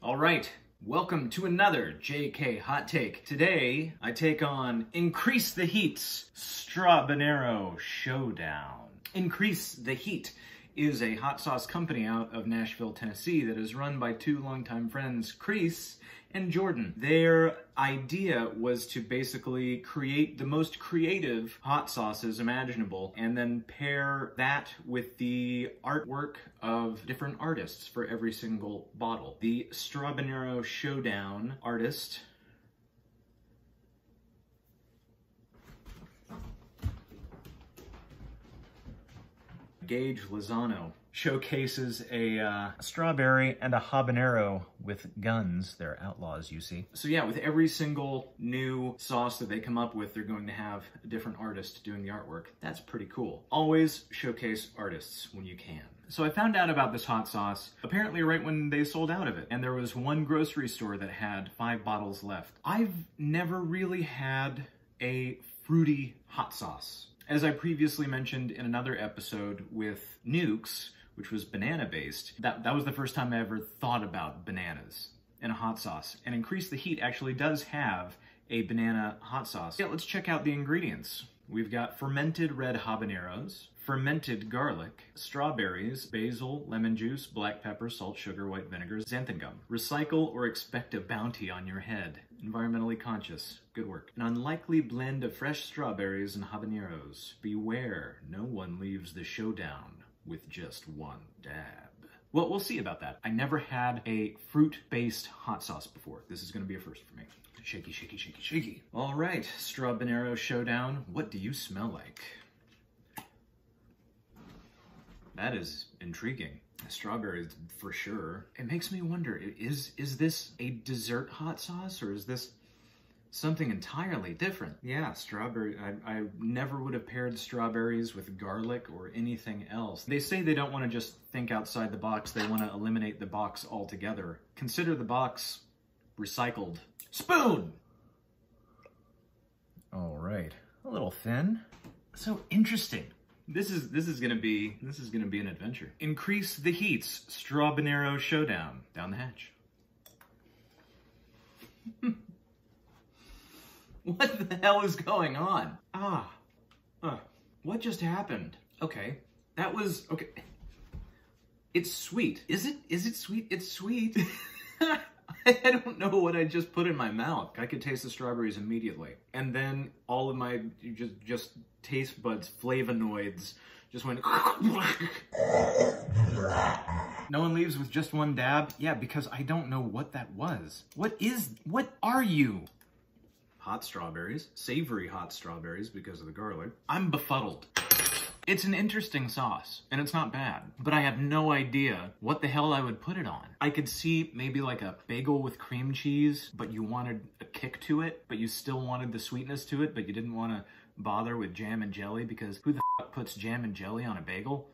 All right, welcome to another JK Hot Take. Today, I take on Inchrees the Heat's Strawbanero Showdown. Inchrees the Heat is a hot sauce company out of Nashville, Tennessee that is run by two longtime friends, Crease and Jordan. Their idea was to basically create the most creative hot sauces imaginable and then pair that with the artwork of different artists for every single bottle. The Strawbanero Showdown artist Gage Lozano showcases a uh, strawberry and a habanero with guns. They're outlaws, you see. So yeah, with every single new sauce that they come up with, they're going to have a different artist doing the artwork. That's pretty cool. Always showcase artists when you can. So I found out about this hot sauce apparently right when they sold out of it. And there was one grocery store that had five bottles left. I've never really had a fruity hot sauce. As I previously mentioned in another episode with Nukes, which was banana-based, that, that was the first time I ever thought about bananas in a hot sauce. And Inchrees the Heat actually does have a banana hot sauce. Yeah, let's check out the ingredients. We've got fermented red habaneros, fermented garlic, strawberries, basil, lemon juice, black pepper, salt, sugar, white vinegar, xanthan gum. Recycle or expect a bounty on your head. Environmentally conscious. Good work. An unlikely blend of fresh strawberries and habaneros. Beware, no one leaves the showdown with just one dab. Well, we'll see about that. I never had a fruit-based hot sauce before. This is gonna be a first for me. Shaky, shaky, shaky, shaky. All right, Strawbanero Showdown. What do you smell like? That is intriguing. Strawberries for sure. It makes me wonder, is, is this a dessert hot sauce or is this something entirely different? Yeah, strawberry. I, I never would have paired strawberries with garlic or anything else. They say they don't want to just think outside the box. They want to eliminate the box altogether. Consider the box recycled. Spoon! All right, a little thin. So interesting. This is this is gonna be this is gonna be an adventure. Inchrees the heats. Strawbanero showdown down the hatch. what the hell is going on? Ah, uh, what just happened? Okay, that was okay. It's sweet. Is it? Is it sweet? It's sweet. I don't know what I just put in my mouth. I could taste the strawberries immediately. And then all of my just just taste buds, flavonoids, just went No one leaves with just one dab? Yeah, because I don't know what that was. What is, what are you? Hot strawberries, savory hot strawberries because of the garlic. I'm befuddled. It's an interesting sauce, and it's not bad, but I have no idea what the hell I would put it on. I could see maybe like a bagel with cream cheese, but you wanted a kick to it, but you still wanted the sweetness to it, but you didn't want to bother with jam and jelly because who the fuck puts jam and jelly on a bagel?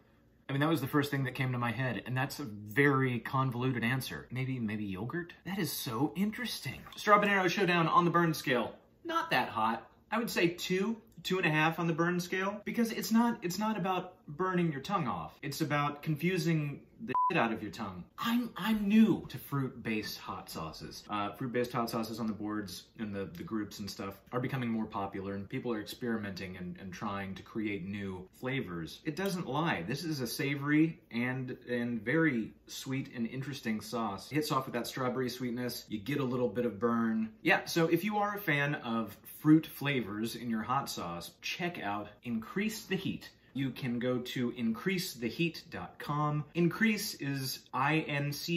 I mean, that was the first thing that came to my head, and that's a very convoluted answer. Maybe, maybe yogurt? That is so interesting. Strawbanero Showdown on the burn scale. Not that hot. I would say two, two and a half on the burn scale? Because it's not it's not about burning your tongue off. It's about confusing the shit out of your tongue. I'm I'm new to fruit-based hot sauces. Uh, fruit-based hot sauces on the boards and the, the groups and stuff are becoming more popular and people are experimenting and, and trying to create new flavors. It doesn't lie. This is a savory and and very sweet and interesting sauce. It hits off with that strawberry sweetness. You get a little bit of burn. Yeah, so if you are a fan of fruit flavors in your hot sauce, check out Inchrees the Heat you can go to inchreestheheat.com. Inchrees is I-N-C-H-R-E-E-S.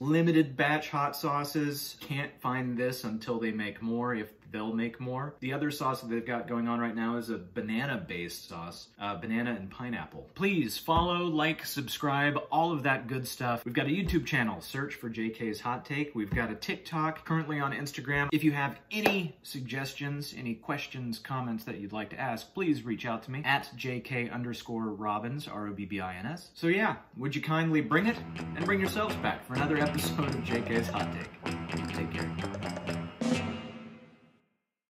Limited batch hot sauces. Can't find this until they make more. If they'll make more. The other sauce that they've got going on right now is a banana-based sauce, uh, banana and pineapple. Please follow, like, subscribe, all of that good stuff. We've got a YouTube channel, search for JK's Hot Take. We've got a TikTok, currently on Instagram. If you have any suggestions, any questions, comments that you'd like to ask, please reach out to me at JK underscore Robbins, R-O-B-B-I-N-S. So yeah, would you kindly bring it and bring yourselves back for another episode of JK's Hot Take. Take care.